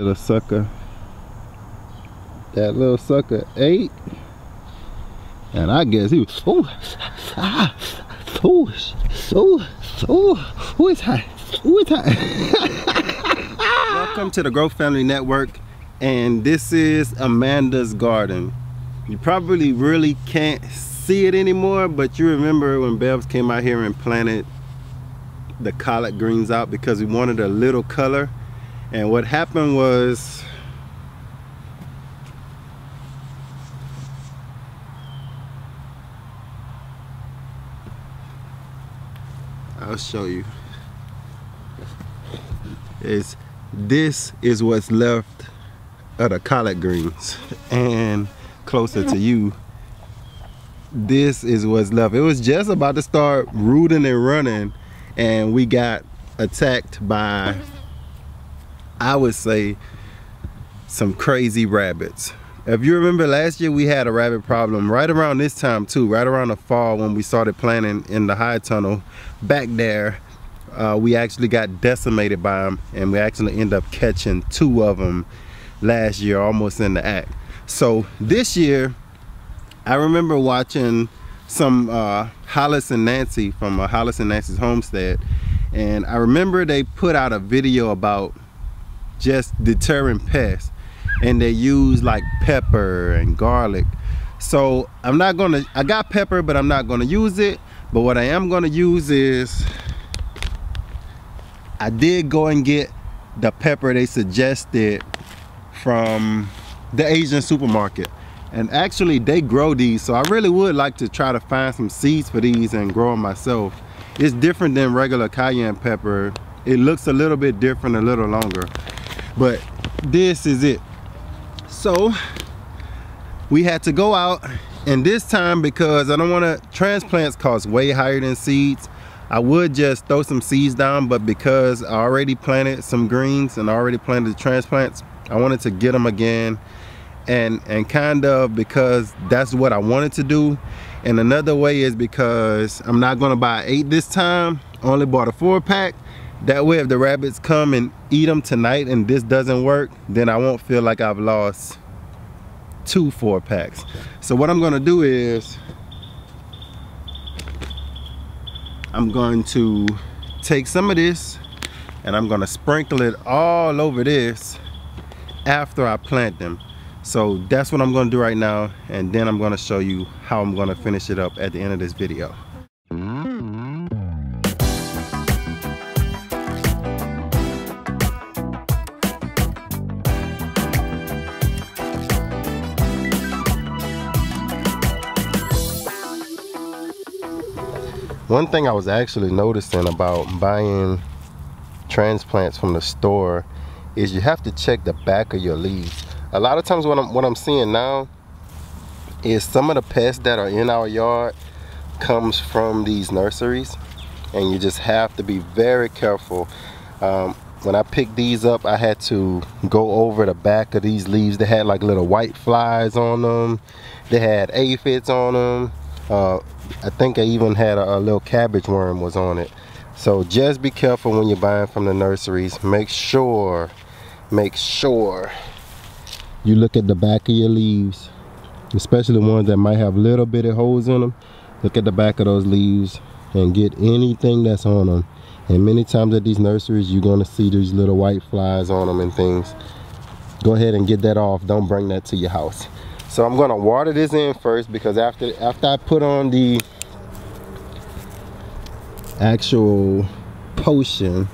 Little sucker. That little sucker ate. And I guess he was, oh, ah, oh, oh, oh, who is that? Who is that? Welcome to the Grow Family Network. And this is Amanda's garden. You probably really can't see it anymore, but you remember when Bevs came out here and planted the collard greens out because we wanted a little color. And what happened was I'll show you. Is this is what's left of the collard greens and closer to you this is what's left it was just about to start rooting and running and we got attacked by I would say some crazy rabbits. If you remember last year we had a rabbit problem right around this time too right around the fall when we started planting in the high tunnel. Back there uh, we actually got decimated by them and we actually end up catching two of them last year almost in the act. So this year I remember watching some uh, Hollis and Nancy from uh, Hollis and Nancy's homestead and I remember they put out a video about just deterring pests and they use like pepper and garlic so I'm not gonna I got pepper but I'm not gonna use it but what I am gonna use is I did go and get the pepper they suggested from the Asian supermarket. And actually they grow these, so I really would like to try to find some seeds for these and grow them myself. It's different than regular cayenne pepper. It looks a little bit different, a little longer. But this is it. So we had to go out and this time because I don't want to, transplants cost way higher than seeds. I would just throw some seeds down, but because I already planted some greens and I already planted transplants, I wanted to get them again. And, and kind of because that's what I wanted to do. And another way is because I'm not gonna buy eight this time, only bought a four pack. That way if the rabbits come and eat them tonight and this doesn't work, then I won't feel like I've lost two four packs. So what I'm gonna do is I'm going to take some of this and I'm gonna sprinkle it all over this after I plant them. So that's what I'm gonna do right now and then I'm gonna show you how I'm gonna finish it up at the end of this video. One thing I was actually noticing about buying transplants from the store is you have to check the back of your leaves. A lot of times what I'm, what I'm seeing now is some of the pests that are in our yard comes from these nurseries and you just have to be very careful. Um, when I picked these up, I had to go over the back of these leaves. They had like little white flies on them. They had aphids on them. Uh, I think I even had a, a little cabbage worm was on it. So just be careful when you're buying from the nurseries. Make sure, make sure you look at the back of your leaves, especially the ones that might have little bitty holes in them. Look at the back of those leaves and get anything that's on them. And many times at these nurseries, you're gonna see these little white flies on them and things. Go ahead and get that off. Don't bring that to your house. So I'm gonna water this in first because after after I put on the actual potion,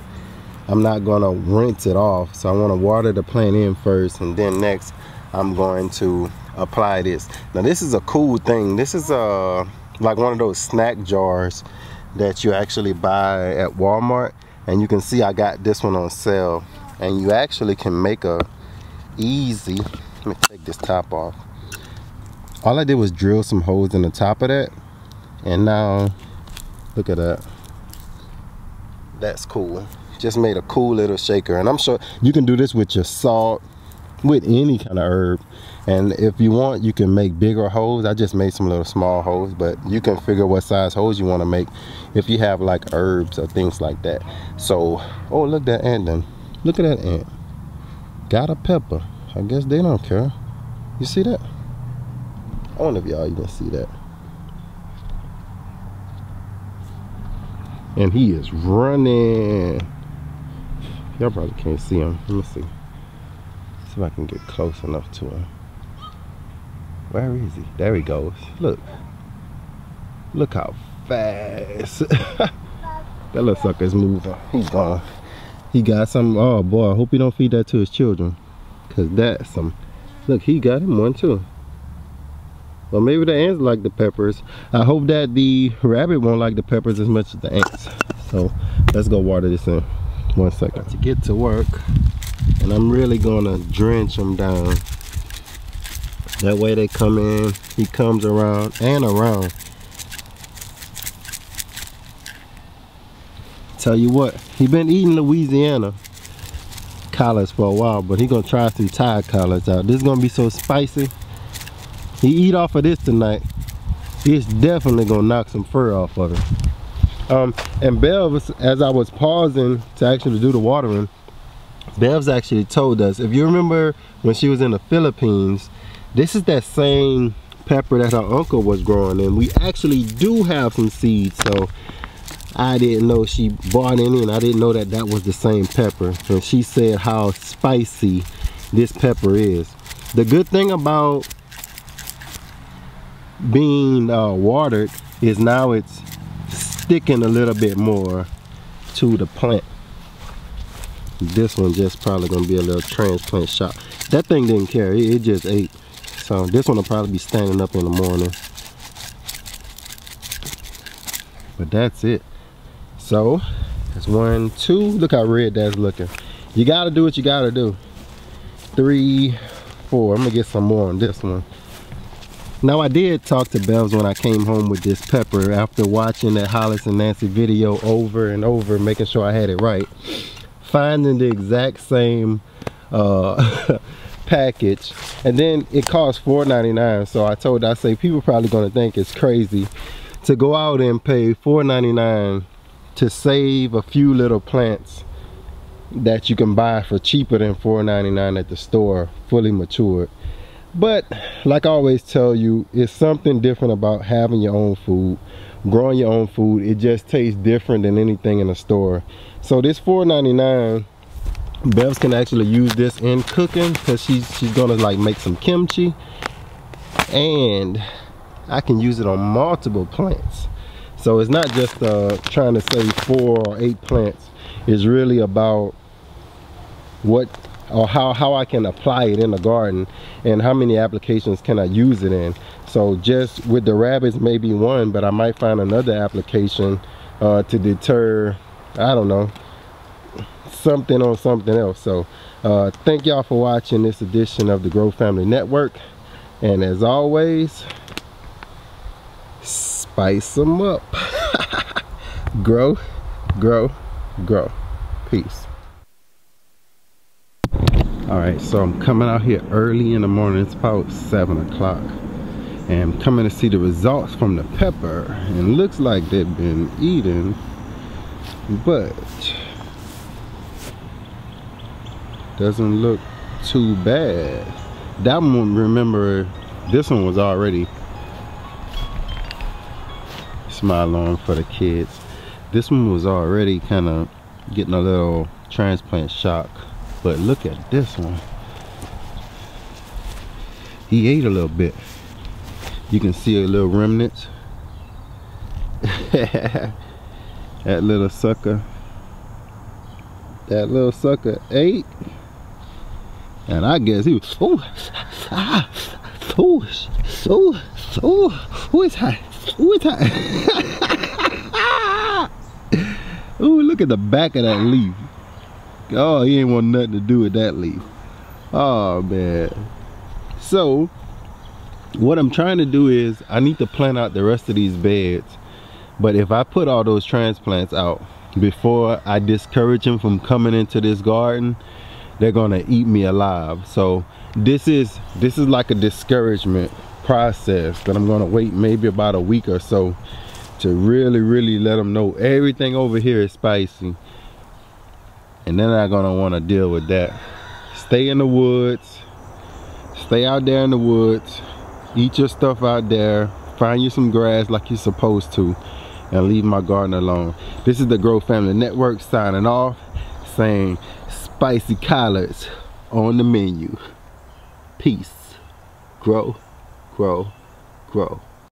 I'm not gonna rinse it off. So I wanna water the plant in first and then next I'm going to apply this. Now this is a cool thing. This is a uh, like one of those snack jars that you actually buy at Walmart and you can see I got this one on sale and you actually can make a easy let me take this top off all I did was drill some holes in the top of that and now look at that. That's cool. Just made a cool little shaker and I'm sure you can do this with your salt with any kind of herb. And if you want you can make bigger holes. I just made some little small holes but you can figure what size holes you want to make if you have like herbs or things like that. So oh look that ant then. Look at that ant. Got a pepper. I guess they don't care. You see that? I wonder if y'all even see that. And he is running. Y'all probably can't see him. Let me see. See if I can get close enough to him. Where is he? There he goes. Look. Look how fast. that little sucker's moving. He's gone. He got some. Oh boy, I hope he don't feed that to his children. Cause that's some. Look, he got him one too. Well, maybe the ants like the peppers. I hope that the rabbit won't like the peppers as much as the ants. So let's go water this in. One second. To get to work, and I'm really gonna drench them down. That way they come in, he comes around and around. Tell you what, he been eating Louisiana collards for a while, but he gonna try some Thai collards out. This is gonna be so spicy. He eat off of this tonight. It's definitely gonna knock some fur off of it. Um, and Bev's, as I was pausing to actually do the watering, Bev's actually told us, if you remember when she was in the Philippines, this is that same pepper that her uncle was growing and we actually do have some seeds so I didn't know she bought any and I didn't know that that was the same pepper and she said how spicy this pepper is the good thing about being uh, watered is now it's sticking a little bit more to the plant this one just probably gonna be a little transplant shot that thing didn't care it, it just ate so this one will probably be standing up in the morning. But that's it. So that's one, two. Look how red that's looking. You gotta do what you gotta do. Three, four. I'm gonna get some more on this one. Now I did talk to Bevs when I came home with this pepper after watching that Hollis and Nancy video over and over, making sure I had it right. Finding the exact same uh, package and then it costs $4.99 so I told I say people probably gonna think it's crazy to go out and pay $4.99 to save a few little plants that you can buy for cheaper than $4.99 at the store fully matured but like I always tell you it's something different about having your own food growing your own food. It just tastes different than anything in the store. So this $4.99 Bevs can actually use this in cooking because she's she's gonna like make some kimchi. And I can use it on multiple plants. So it's not just uh, trying to save four or eight plants. It's really about what or how, how I can apply it in the garden and how many applications can I use it in. So just with the rabbits maybe one but I might find another application uh, to deter I don't know something on something else. So uh, thank y'all for watching this edition of the grow family network. And as always spice them up. Grow grow grow. Peace all right so i'm coming out here early in the morning. It's about seven o'clock. And I'm coming to see the results from the pepper. And looks like they've been eating but doesn't look too bad. That one remember this one was already smile on for the kids. This one was already kind of getting a little transplant shock but look at this one he ate a little bit you can see a little remnants that little sucker that little sucker ate and I guess he was, oh, ah, oh, oh, oh, who is that? Who is that? oh, look at the back of that leaf. Oh, he ain't want nothing to do with that leaf. Oh, man. So, what I'm trying to do is, I need to plant out the rest of these beds. But if I put all those transplants out before I discourage them from coming into this garden, they're gonna eat me alive so this is this is like a discouragement process that i'm gonna wait maybe about a week or so to really really let them know everything over here is spicy and they're not gonna want to deal with that. Stay in the woods. Stay out there in the woods. Eat your stuff out there. Find you some grass like you're supposed to. And leave my garden alone. This is the grow family network signing off. Saying spicy collards on the menu. Peace. Grow grow grow